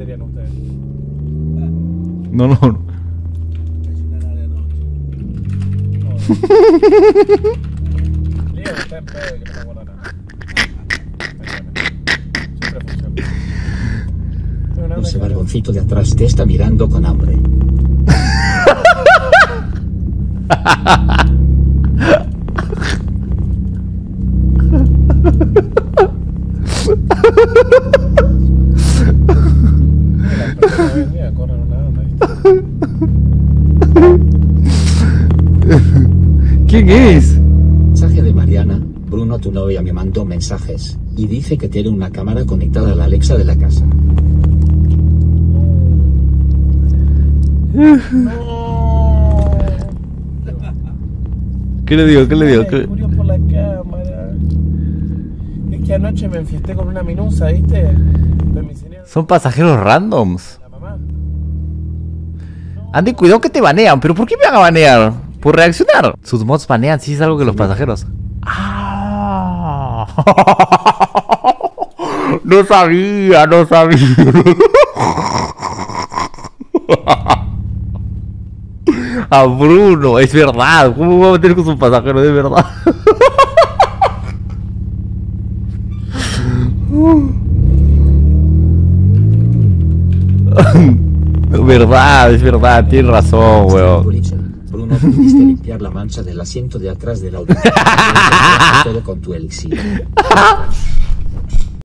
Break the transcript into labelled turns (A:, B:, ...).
A: Dirían ustedes.
B: No, no, no.
A: Leo está en pedo y que no me acuerdo nada. Siempre funciona.
C: Ese barboncito de atrás te está mirando con hambre.
A: Mira, pero una vez, mira, corren una onda, ¿viste?
B: ¿Quién es?
C: Mensaje de Mariana. Bruno, tu novia me mandó mensajes. Y dice que tiene una cámara conectada a la Alexa de la casa.
B: ¿Qué le digo? ¿Qué le digo?
A: Ay,
B: ¿Qué-
A: murió por la cámara. Es que anoche me enfiesté con una minusa, ¿viste? De mi señora,
B: Son pasajeros randoms. Andy, cuidado que te banean. ¿Pero por qué me van a banear? Por reaccionar. Sus mods banean, sí es algo que los pasajeros. Ah. No sabía, no sabía. A Bruno, es verdad. ¿Cómo va a meter con sus pasajeros? Es verdad. verdad, es verdad, tienes razón, weón.
C: Boliche. Bruno, pudiste limpiar la mancha del asiento de atrás del auto. Todo con tu elixir.